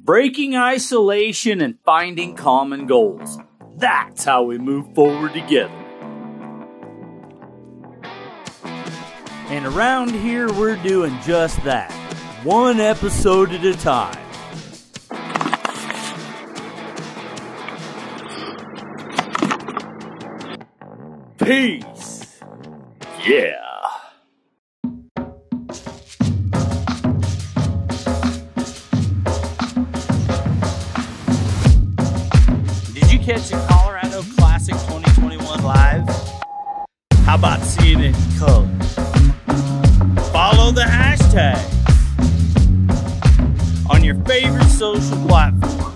breaking isolation and finding common goals. That's how we move forward together. And around here, we're doing just that, one episode at a time. Peace. Yeah. Social platform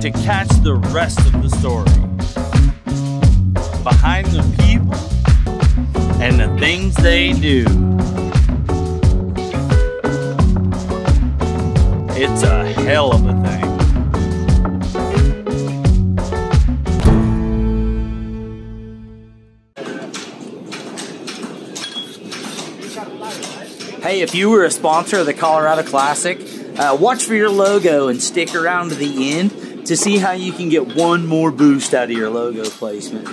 to catch the rest of the story behind the people and the things they do. It's a hell of a thing. Hey, if you were a sponsor of the Colorado Classic, uh, watch for your logo and stick around to the end to see how you can get one more boost out of your logo placement.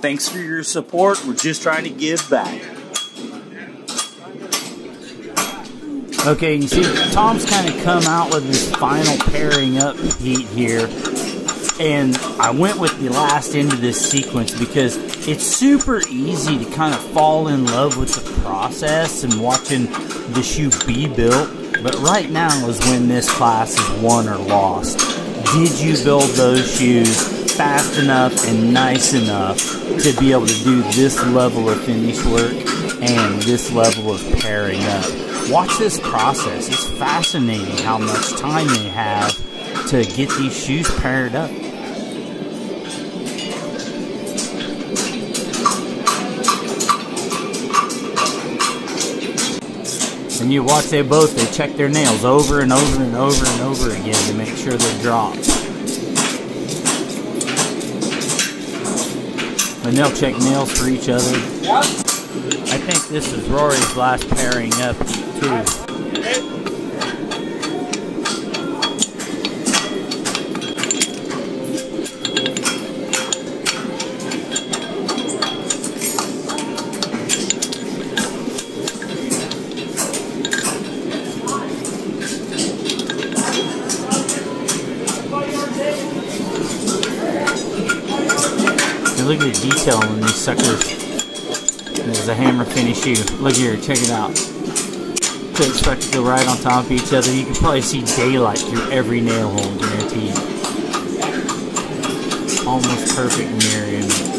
Thanks for your support. We're just trying to give back. Okay, you see, Tom's kind of come out with his final pairing up heat here. And I went with the last end of this sequence because it's super easy to kind of fall in love with the process and watching the shoe be built. But right now is when this class is won or lost. Did you build those shoes fast enough and nice enough to be able to do this level of finish work and this level of pairing up? Watch this process. It's fascinating how much time they have to get these shoes paired up. And you watch they both, they check their nails over and over and over and over again to make sure they're dropped. And they'll check nails for each other. I think this is Rory's last pairing up too. Look at the detail on these suckers. There's a hammer finish shoe. Look here, check it out. To expect to go right on top of each other. You can probably see daylight through every nail hole, guaranteed. Almost perfect mirror image.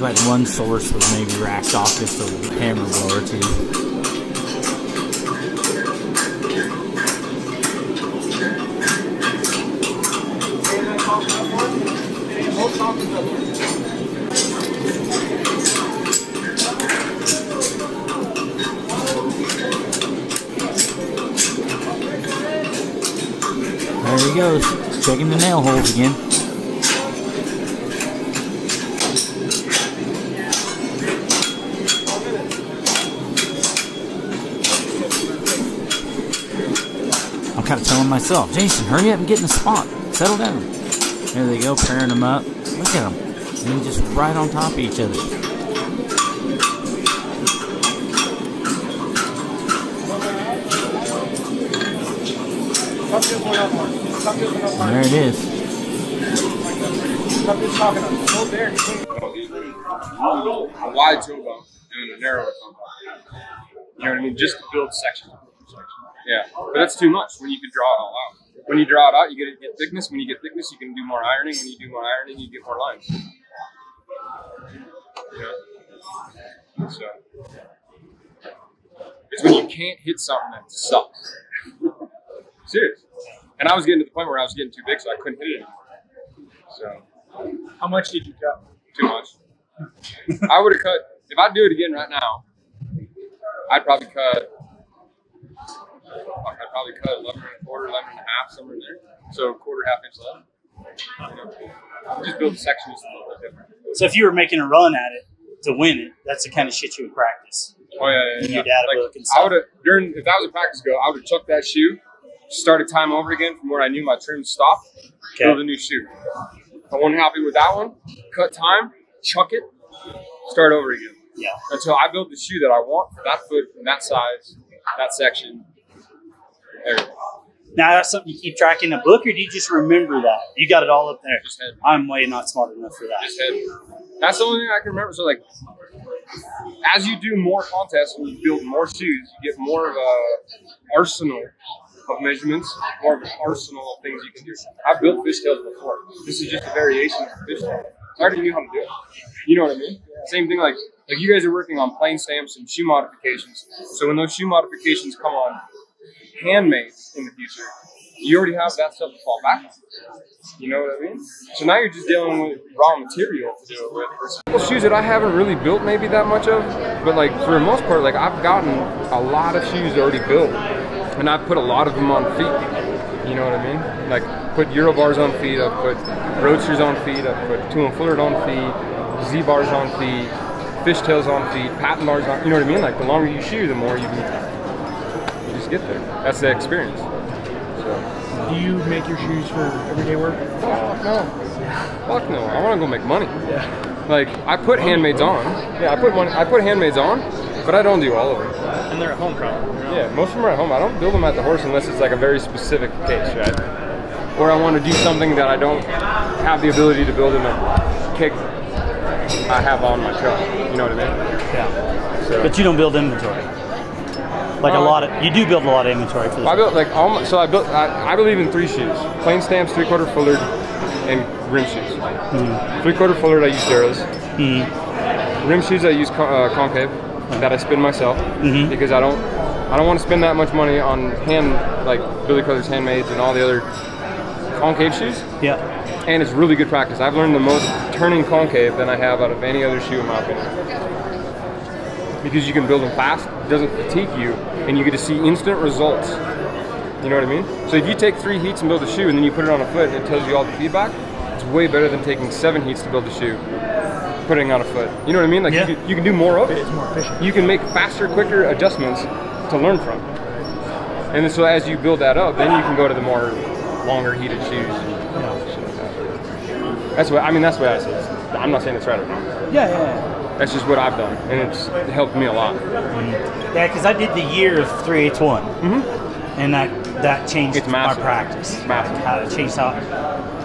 Like one source was maybe racked off just a hammer blow or two. There he goes, checking the nail holes again. I'm kind of telling myself, Jason, hurry up and get in the spot. Settle down. There they go, pairing them up. Look at them. And just right on top of each other. There it is. a wide bump and a narrow toe. You know what I mean? Just to build section. Yeah, but that's too much when you can draw it all out. When you draw it out, you get get thickness. When you get thickness, you can do more ironing. When you do more ironing, you get more lines. Yeah. So it's when you can't hit something that sucks. Serious. And I was getting to the point where I was getting too big, so I couldn't hit it anymore. So How much did you cut? too much. I would have cut if I'd do it again right now. I'd probably cut. I'd probably cut 11 and a quarter, 11 and a half, somewhere in there. So quarter, half inch left. You know, just build the section just a little bit different. So if you were making a run at it to win it, that's the kind of shit you would practice. Oh yeah, yeah, yeah. your data Like, book and I would have during if that was a practice go, I would have chucked that shoe, started time over again from where I knew my trim stopped, build a new shoe. If I wasn't happy with that one, cut time, chuck it, start over again. Yeah. Until I build the shoe that I want for that foot and that size, that section. Now that's something you keep track in a book, or do you just remember that? You got it all up there. I'm way not smart enough for that. That's the only thing I can remember. So like, as you do more contests and you build more shoes, you get more of a arsenal of measurements, more of an arsenal of things you can do. I've built fishtails before. This is just a variation of fishtail. I already knew how to do it. You know what I mean? Same thing like like you guys are working on plain stamps and shoe modifications. So when those shoe modifications come on handmade in the future, you already have that stuff to fall back on. You know what I mean? So now you're just dealing with raw material to do it with. Well, shoes that I haven't really built maybe that much of, but like for the most part, like I've gotten a lot of shoes already built, and I've put a lot of them on feet. You know what I mean? Like put Euro bars on feet, I've put Roadsters on feet, I've put Two and Fullered on feet, Z bars on feet, fishtails on feet, patent bars on. You know what I mean? Like the longer you shoe, the more you can get there. That's the experience. So. Do you make your shoes for everyday work? Fuck no. Fuck no. I want to go make money. Yeah. Like I put handmades on. Yeah, I put money. I put handmades on, but I don't do all of them. And they're at home probably. Yeah, most of them are at home. I don't build them at the horse unless it's like a very specific case, right? Or I want to do something that I don't have the ability to build in a keg I have on my truck. You know what I mean? Yeah. So But you don't build inventory. Like a lot of you do build a lot of inventory for this. I built like all my, so I built I, I believe in three shoes: plain stamps, three quarter fullered, and rim shoes. Hmm. Three quarter fullered I use Duros. Hmm. Rim shoes I use con- uh, concave that I spin myself mm-hmm. because I don't I don't want to spend that much money on hand like Billy Crothers handmades and all the other concave shoes. Yeah. And it's really good practice. I've learned the most turning concave than I have out of any other shoe in my opinion. Because you can build them fast, it doesn't fatigue you, and you get to see instant results. You know what I mean? So if you take three heats and build a shoe and then you put it on a foot and it tells you all the feedback, it's way better than taking seven heats to build a shoe, putting it on a foot. You know what I mean? Like Yeah. you, can, you can do more of it. It's more efficient. You can make faster, quicker adjustments to learn from. And then so as you build that up, then you can go to the more longer heated shoes. and shit like that. That's what I mean. That's what I say. I'm not saying it's right or wrong. Yeah, yeah. That's just what I've done, and it's helped me a lot. Yeah, because I did the year of 381, mm-hmm. and that that changed It's my massive. practice. It's massive. How it changed how,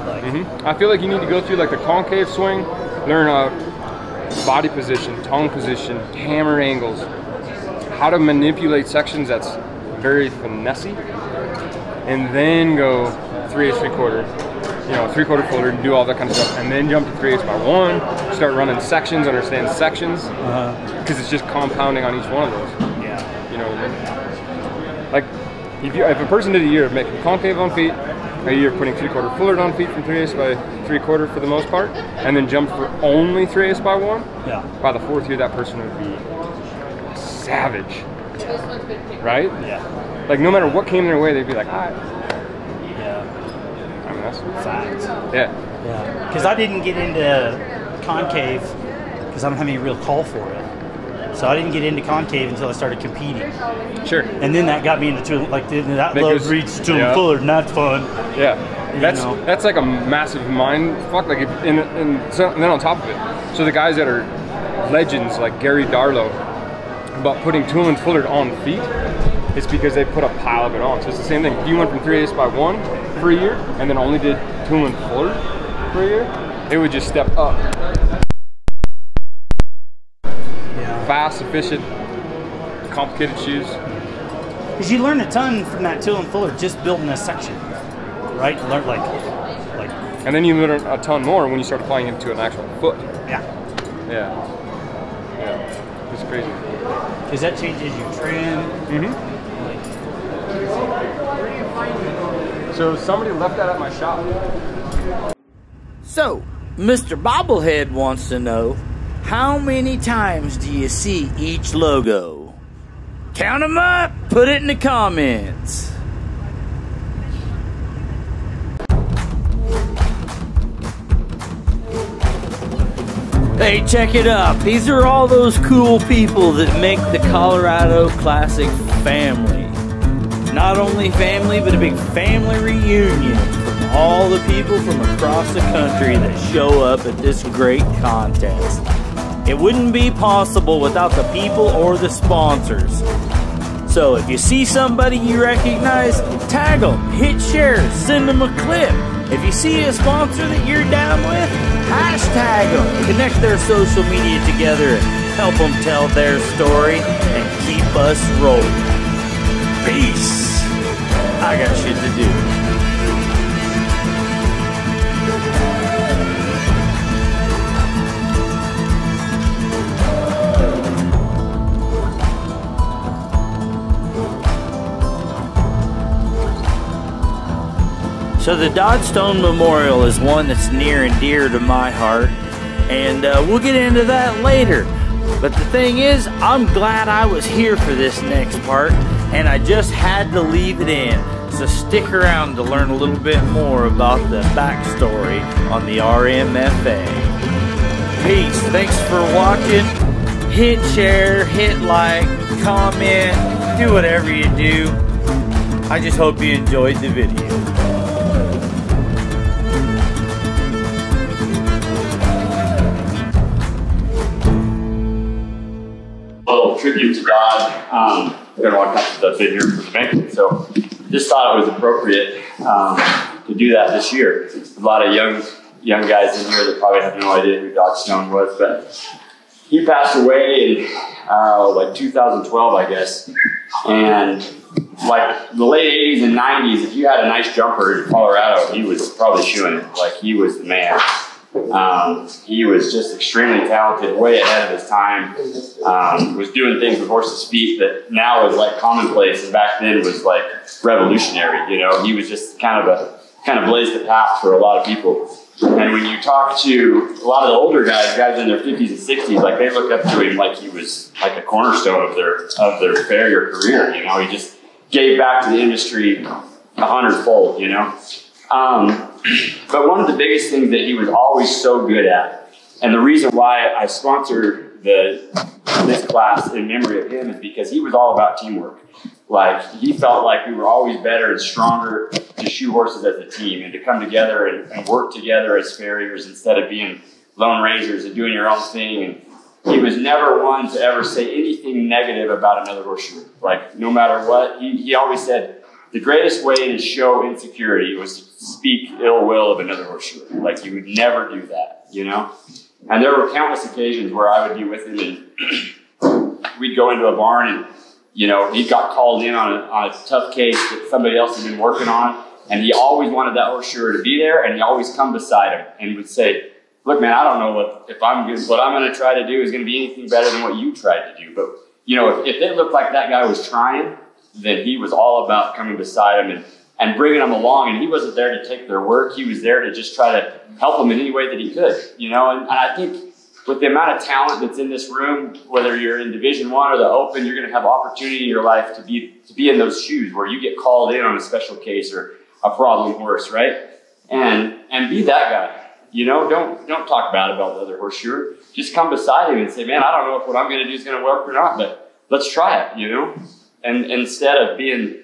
like, hmm I feel like you need to go through like the concave swing, learn a body position, tone position, hammer angles, how to manipulate sections that's very finessey, and then go three eighths, three quarter, you know, three quarter fuller, and do all that kind of stuff, and then jump to three eighths by one, start running sections, understand sections, because it's just compounding on each one of those. yeah, You know what I mean? Like, if you if a person did a year of making concave on feet, a year of putting three quarter fullered on feet from three eighths by three quarter for the most part, and then jump for only three eighths by one, yeah, by the fourth year that person would be savage, right? yeah, Like no matter what came their way, they'd be like, ah, yeah. I mean that's Facts. yeah, Yeah, because I didn't get into concave because I don't have any real call for it. So I didn't get into concave until I started competing, sure, and then that got me into tool, like the, that Make load us- reads tool yeah. fuller, and that's fun. yeah. That's know. that's like a massive mind fuck. Like if, and, and, so, and then on top of it, so the guys that are legends like Gary Darlow about putting tool and fullered on feet, it's because they put a pile of it on. So it's the same thing. If you went from three eighths by one for a year and then only did two and four for a year, it would just step up. Yeah, Fast, efficient, complicated shoes. because you learn a ton from that tool and fuller just building a section, right? Learn like, like, And then you learn a ton more when you start applying it to an actual foot. yeah, Yeah. Yeah. It's crazy. because that changes your trim. Mm-hmm. Like, So somebody left that at my shop. So, Mr. Bobblehead wants to know how many times do you see each logo? Count them up, put it in the comments. Hey, check it out. These are all those cool people that make the Colorado Classic family. Not only family, but a big family reunion from all the people from across the country that show up at this great contest. It wouldn't be possible without the people or the sponsors. So if you see somebody you recognize, tag them, hit share, send them a clip. If you see a sponsor that you're down with, hashtag them, connect their social media together and help them tell their story and keep us rolling. Peace. I got shit to do. So the Dodgestone Memorial is one that's near and dear to my heart, and uh, we'll get into that later. But the thing is, I'm glad I was here for this next part, and I just had to leave it in. So stick around to learn a little bit more about the backstory on the RMFA. Peace. Thanks for watching. Hit share, hit like, comment, do whatever you do. I just hope you enjoyed the video. little tribute to God. Um, I don't want to been here for the banquet, so just thought it was appropriate um, to do that this year. A lot of young young guys in here that probably have no idea who Dodgestone was, but he passed away in uh, like 2012, I guess. And like the late 80s and 90s, if you had a nice jumper in Colorado, he was probably shoeing it. Like he was the man. Um, he was just extremely talented, way ahead of his time. Um, was doing things with horses' feet that now is like commonplace, and back then was like revolutionary. You know, he was just kind of a kind of blazed the path for a lot of people. And when you talk to a lot of the older guys, guys in their 50s and 60s, like they look up to him like he was like a cornerstone of their of their failure career. You know, he just gave back to the industry a hundredfold. You know. Um, but one of the biggest things that he was always so good at, and the reason why I sponsored the this class in memory of him is because he was all about teamwork. Like he felt like we were always better and stronger to shoe horses as a team and to come together and, and work together as farriers instead of being lone rangers and doing your own thing. And he was never one to ever say anything negative about another horseshoe. Like no matter what, he, he always said the greatest way to show insecurity was to speak ill will of another horseshoe. Like you would never do that, you know? And there were countless occasions where I would be with him and we'd go into a barn and, you know, he got called in on a, on a tough case that somebody else had been working on. And he always wanted that horseshoer to be there and he always come beside him and would say, look, man, I don't know what, if I'm what I'm going to try to do is going to be anything better than what you tried to do. But, you know, if, if it looked like that guy was trying, then he was all about coming beside him and, and bringing them along. And he wasn't there to take their work. He was there to just try to help them in any way that he could, you know. And, and I think with the amount of talent that's in this room, whether you're in Division One or the Open, you're going to have opportunity in your life to be to be in those shoes where you get called in on a special case or a problem horse, right? And and be that guy. You know, don't don't talk bad about the other horseshoer. Just come beside him and say, "Man, I don't know if what I'm going to do is going to work or not, but let's try it." You know, and instead of being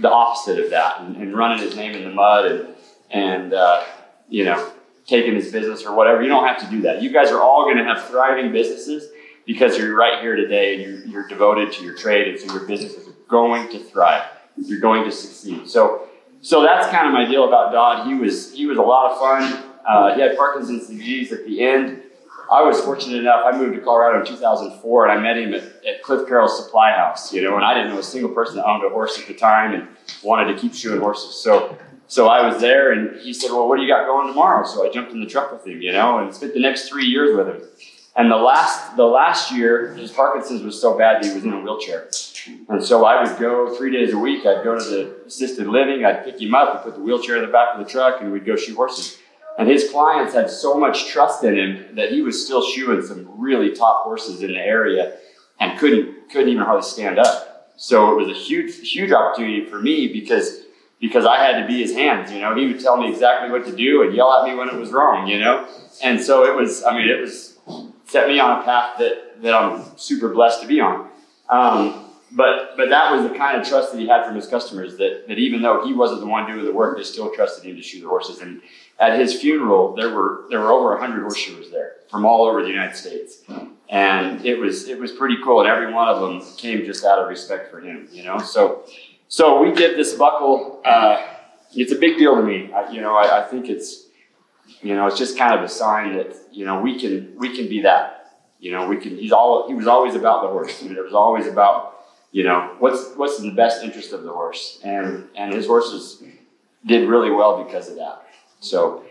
the opposite of that and, and running his name in the mud and and uh, you know taking his business or whatever, you don't have to do that. You guys are all going to have thriving businesses because you're right here today and you're, you're devoted to your trade, and so your businesses are going to thrive. You're going to succeed. So so that's kind of my deal about Dodd. He was he was a lot of fun. Uh, he had Parkinson's disease at the end. I was fortunate enough. I moved to Colorado in 2004, and I met him at, at Cliff Carroll's Supply House. You know, and I didn't know a single person that owned a horse at the time, and wanted to keep shoeing horses. So, so I was there, and he said, "Well, what do you got going tomorrow?" So I jumped in the truck with him, you know, and spent the next three years with him. And the last the last year, his Parkinson's was so bad that he was in a wheelchair. And so I would go three days a week. I'd go to the assisted living. I'd pick him up and put the wheelchair in the back of the truck, and we'd go shoe horses. And his clients had so much trust in him that he was still shoeing some really top horses in the area and couldn't couldn't even hardly stand up. So it was a huge huge opportunity for me because because I had to be his hands. You know, he would tell me exactly what to do and yell at me when it was wrong. You know, and so it was. I mean, it was set me on a path that that I'm super blessed to be on. Um, but but that was the kind of trust that he had from his customers that that even though he wasn't the one doing the work, they still trusted him to shoe the horses. And at his funeral, there were there were over hundred horseshoers there from all over the United States, and it was it was pretty cool. And every one of them came just out of respect for him, you know. So so we give this buckle. Uh, it's a big deal to me. I, you know, I, I think it's you know it's just kind of a sign that you know we can we can be that. You know, we can. He's all. He was always about the horse. I mean, it was always about you know what's what's in the best interest of the horse, and and his horses did really well because of that. So,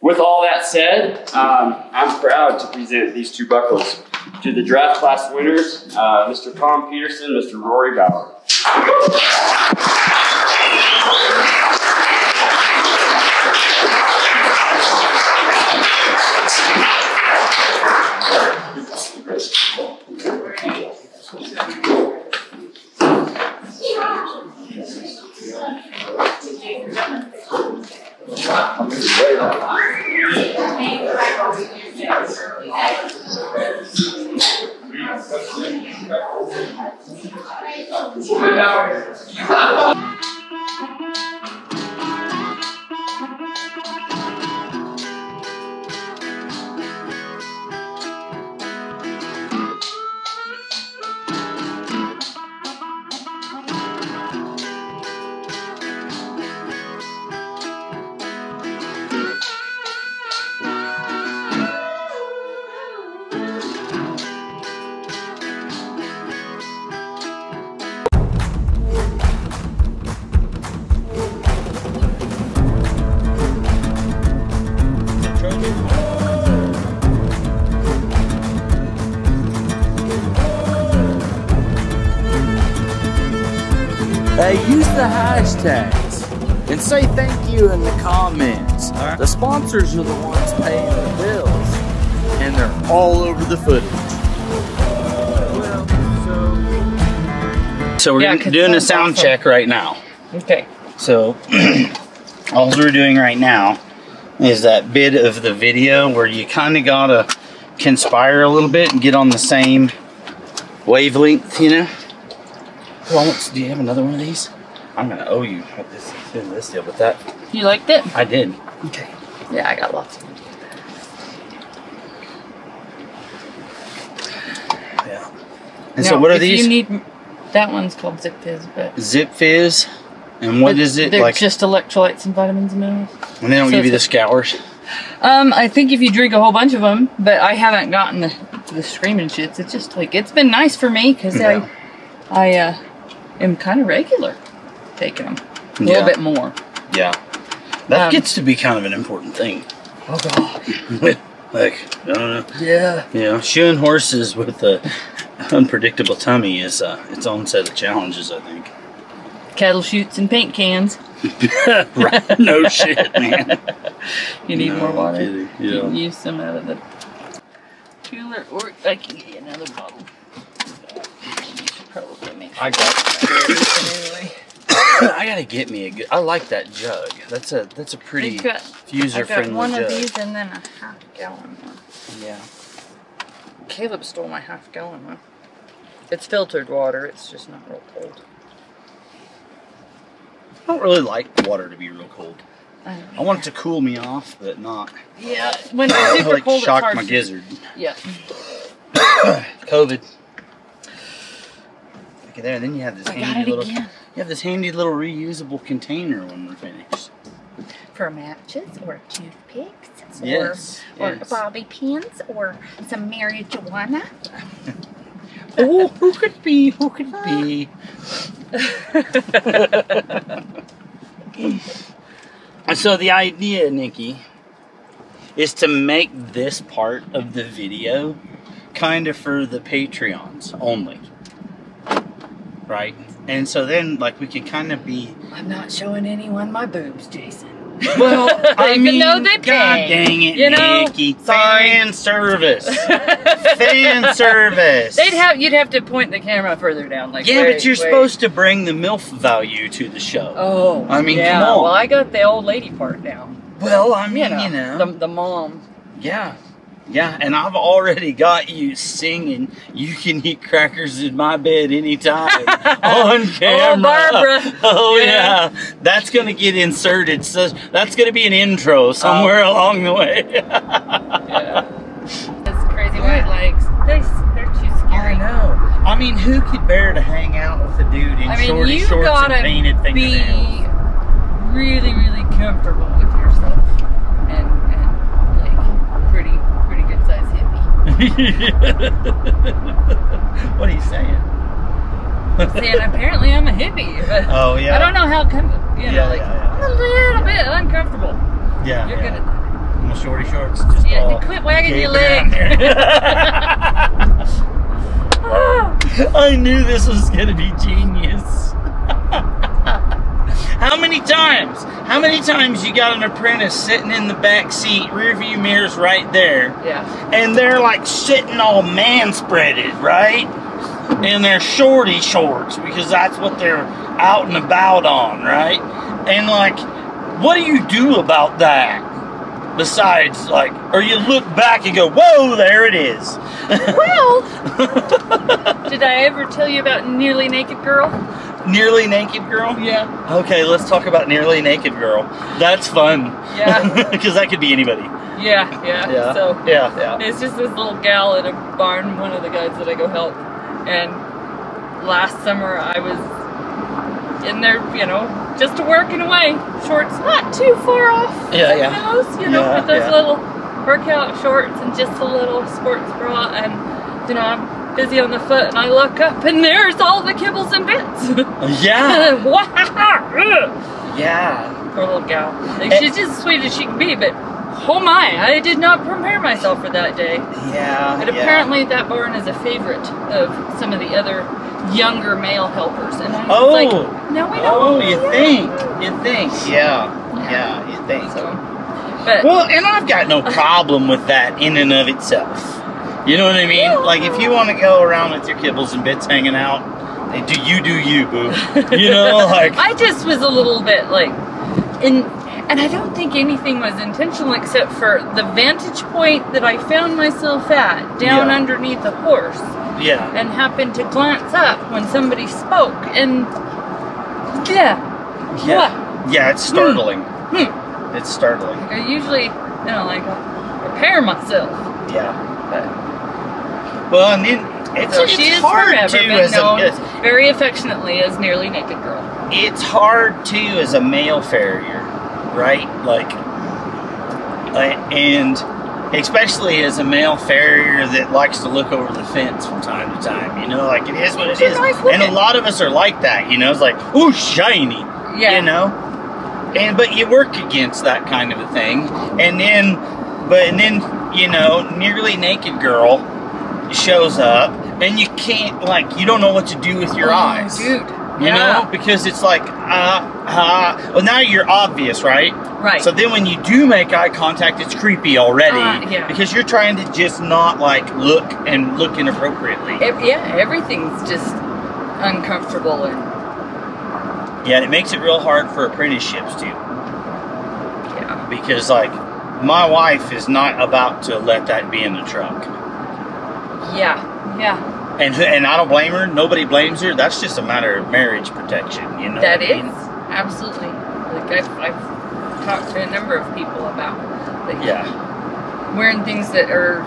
with all that said, um, I'm proud to present these two buckles to the draft class winners, uh, Mr. Tom Peterson, Mr. Rory Bauer. Use the hashtags and say thank you in the comments. The sponsors are the ones paying the bills, and they're all over the footage. So we're Yeah, doing a sound awesome. check right now. Okay. So all we're doing right now is that bit of the video where you kind of gotta conspire a little bit and get on the same wavelength, you know. Well, do you have another one of these? I'm gonna owe you with this doing this deal, but that You liked it? I did. Okay. Yeah, I got lots. Yeah. And so what are these? You need that one's called Zipfizz, but Zipfizz. And what is it They're like? just electrolytes and vitamins and minerals. And they don't so give you the scours. Um, I think if you drink a whole bunch of them, but I haven't gotten the, the screaming shits. It's just like it's been nice for me because Yeah. I, I uh, am kind of regular taking them a Yeah. little bit more. Yeah. That Um, gets to be kind of an important thing. Oh god. like, I don't know. Yeah. You know, shoeing horses with a unpredictable tummy is uh, its own set of challenges, I think. Kettle shoots and paint cans. right? No shit, man. You need No, more water. kidding. You can use some out of the cooler, or I can get you another bottle. You should probably make I got. anyway. I gotta get me a good. I like that jug. That's a that's a pretty I've user I've got friendly one jug. of these and then a half gallon one. Yeah. Caleb stole my half gallon one. It's filtered water. It's just not real cold. I don't really like water to be real cold. I I want it to cool me off, but not Yeah, when it's super like cold, it's shock hard my to- gizzard. Yeah. COVID. Okay, there. Then you have this I handy it little. again. You have this handy little reusable container when we're finished. for matches or toothpicks or, Yes, or bobby pins or some marijuana. Oh, who could be? Who could be? so the idea, Nikki, is to make this part of the video kind of for the Patreons only. Right? And so then, like, we can kind of be I'm not showing anyone my boobs, Jason. Well, I Even mean, though they God pay, dang it, you know? Nikki. Sorry. Fan service. Fan service. They'd have you'd have to point the camera further down, like Yeah, way- but you're way- supposed to bring the MILF value to the show. Oh, I mean, yeah. come on. Well, I got the old lady part down. Well, I mean, You know, you know. the the mom. yeah. Yeah, and I've already got you singing You Can Eat Crackers in My Bed Anytime on oh, camera. Oh, Barbara. Oh, Yeah. yeah. That's going to get inserted. So that's going to be an intro somewhere Oh. along the way. Yeah. Those crazy white legs. They they're too scary. I know. I mean, who could bear to hang out with a dude in I mean, shorty you shorts gotta and painted be fingernails? really, really comfortable with yourself, and and like pretty, pretty good size hippie. what are you saying? Saying apparently I'm a hippie, but Oh yeah. I don't know how come. You know, Yeah, like yeah, yeah. I'm a little bit uncomfortable. Yeah. You're good at that. My shorty shorts just Yeah, all quit wagging your leg. I knew this was gonna be genius. How many times? How many times you got an apprentice sitting in the back seat, rear view mirrors right there, Yeah. and they're like sitting all man spreaded, right? And they're shorty shorts because that's what they're out and about on, right? And like, what do you do about that? Besides, like, or you look back and go, "Whoa, there it is." Well, did I ever tell you about nearly naked girl? Nearly naked girl. Yeah. Okay, let's talk about nearly naked girl. That's fun. Yeah. Because that could be anybody. Yeah, yeah. Yeah. So yeah, yeah. It's just this little gal at a barn, one of the guys that I go help. And last summer I was in there, you know, just working away. Shorts not too far off. Yeah, yeah. the house, you know, Yeah, with those yeah. little workout shorts and just a little sports bra. And, you know, I'm busy on the foot and I look up and there's all the kibbles and bits. Yeah. Yeah. Poor little gal. Like, Eh. she's just as sweet as she can be, but oh my, I did not prepare myself for that day. Yeah. But yeah. apparently that barn is a favorite of some of the other younger male helpers. And I'm Oh. like, no, we don't. Oh, you think? You think? Yeah. Yeah, you think. So, but Well, and I've got no problem with that in and of itself. You know what I mean? Like, if you want to go around with your kibbles and bits hanging out, do you do you, boo? You know, like. I just was a little bit like, in, and I don't think anything was intentional except for the vantage point that I found myself at down Yeah. underneath the horse. Yeah. and happened to glance up when somebody spoke and yeah Yeah. Yeah, it's startling. Hmm. It's startling. I usually you know like I'll prepare myself Yeah. but Well, and then it's, so it's she hard forever too been as known a, very affectionately as nearly naked girl it's hard too as a male farrier, right? Like, uh, and especially as a male farrier that likes to look over the fence from time to time. You know, like it is what it is. nice and a lot of us are like that. You know, it's like, ooh, shiny. yeah You know, and but you work against that kind of a thing, and then, but and then you know, nearly naked girl shows up, and you can't like you don't know what to do with your Oh, eyes. dude You yeah. know, because it's like, uh, uh, well, now you're obvious, right? right So then when you do make eye contact, it's creepy already. Uh, yeah. Because you're trying to just not like look and look inappropriately. Yeah everything's just uncomfortable and Yeah, and it makes it real hard for apprenticeships too. yeah Because like, my wife is not about to let that be in the truck. yeah yeah And and I don't blame her. Nobody blames her. That's just a matter of marriage protection, you know. That what I mean? absolutely like I've, I've talked to a number of people about like Yeah. wearing things that are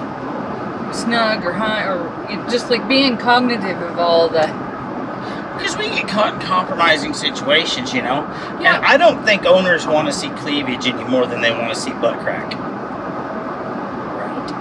snug or high or you know, just like being cognitive of all the Because we get caught in compromising situations, you know. Yeah. And I don't think owners want to see cleavage any more than they want to see butt crack. right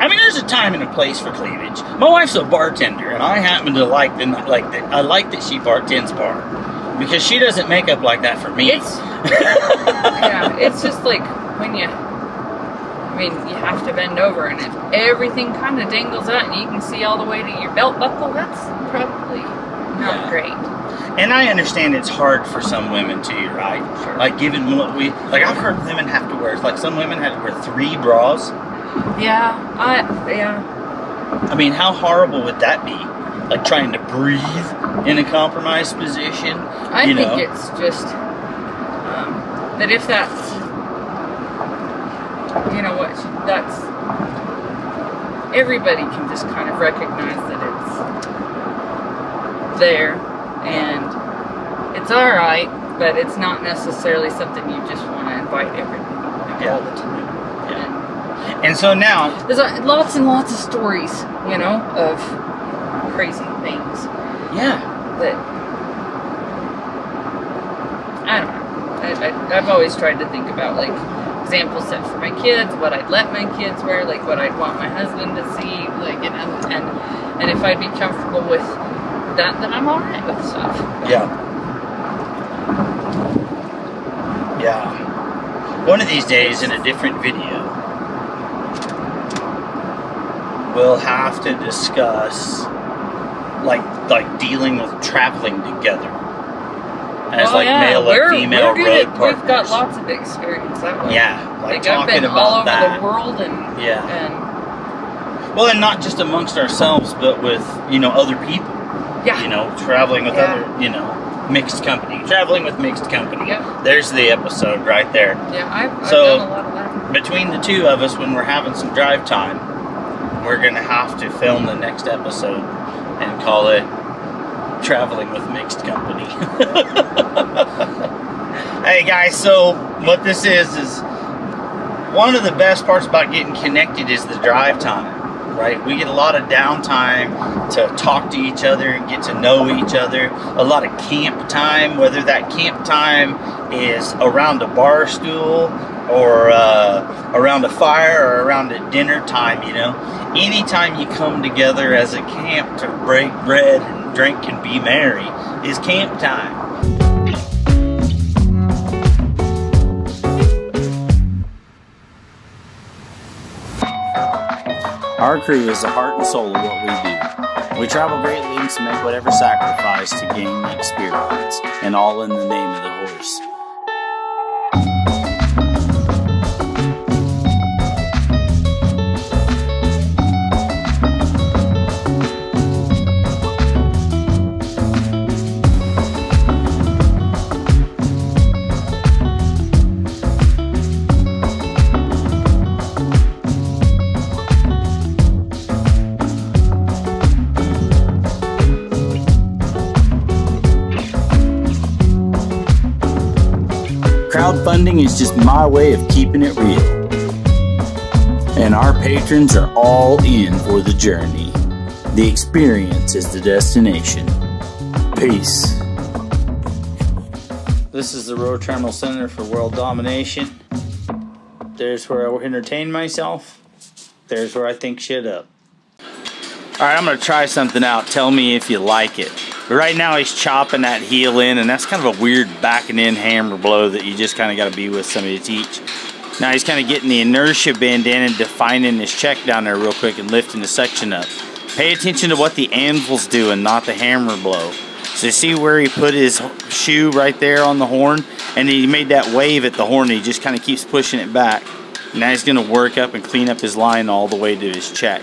I mean, there's a time and a place for cleavage. My wife's a bartender, and I happen to like the like that. I like that she bartends bar because she doesn't make up like that for me. it's yeah it's just like when you I mean you have to bend over and if everything kind of dangles out and you can see all the way to your belt buckle that's probably not Yeah. great And I understand it's hard for some women too, right? Sure. Like given what we like, I've heard women have to wear like some women have to wear three bras. Yeah, I yeah. I mean, how horrible would that be? Like trying to breathe in a compromised position. I think know? it's just um, that if that's you know what that's everybody can just kind of recognize that it's there and it's all right, but it's not necessarily something you just want to invite everybody all the time. And so now, there's lots and lots of stories, you know, of crazy things yeah, that I don't know. I, I, I've always tried to think about like example set for my kids, what I'd let my kids wear, like what I'd want my husband to see, like and and and if I'd be comfortable with that, then I'm alright with stuff. yeah, yeah. One of these days, in a different video, we'll have to discuss like like dealing with traveling together as Oh, like yeah, male we're, and female we're road partners. We've got lots of experience that way. Yeah, like, Like, I've talking been about all over that. the world and Yeah. and Well, and not just amongst ourselves, but with you know other people. yeah. You know, traveling with Yeah. other you know mixed company, traveling with mixed company. Yeah. There's the episode right there. Yeah, I've, I've So- done a lot of that. Between the two of us, when we're having some drive time, we're gonna have to film the next episode and call it "Traveling with Mixed Company." hey guys, so what this is is one of the best parts about getting connected is the drive time. Right, we get a lot of downtime to talk to each other and get to know each other. A lot of camp time, whether that camp time is around a bar stool or uh, around a fire or around a dinner time, you know. Anytime you come together as a camp to break bread and drink and be merry is camp time. Our crew is the heart and soul of what we do. We travel great lengths to make whatever sacrifice to gain the experience, and all in the name of the horse. Crowdfunding is just my way of keeping it real. And our patrons are all in for the journey. The experience is the destination. Peace. This is the Road Terminal Center for World Domination. There's where I entertain myself. There's where I think shit up. Alright, I'm gonna try something out. Tell me if you like it. Right now he's chopping that heel in, and that's kind of a weird backing in hammer blow that you just kind of got to be with somebody to teach. Now he's kind of getting the inertia bend in and defining his check down there real quick and lifting the section up. Pay attention to what the anvil's doing, not the hammer blow. So you see where he put his shoe right there on the horn, and he made that wave at the horn, and he just kind of keeps pushing it back. Now he's going to work up and clean up his line all the way to his check.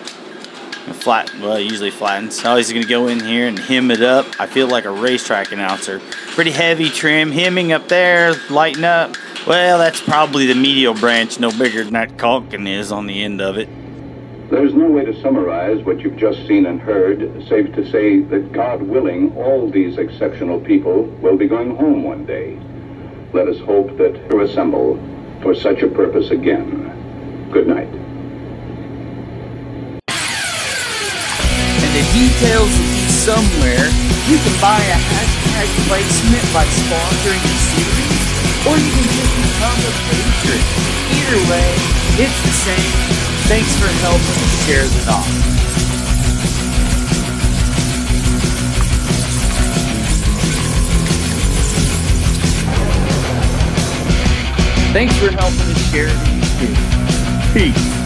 Flat, well, it usually flattens. Now he's to go in here and hem it up. I feel like a racetrack announcer. Pretty heavy trim, hemming up there, lighten up. Well, that's probably the medial branch, no bigger than that caulking is on the end of it. There's no way to summarize what you've just seen and heard, save to say that God willing, all these exceptional people will be going home one day. Let us hope that to assemble for such a purpose again. Good night. Details will be somewhere. You can buy a hashtag placement by sponsoring the series, or you can just become a patron. Either way, it's the same. Thanks for helping share the knowledge. Thanks for helping us share these. Peace.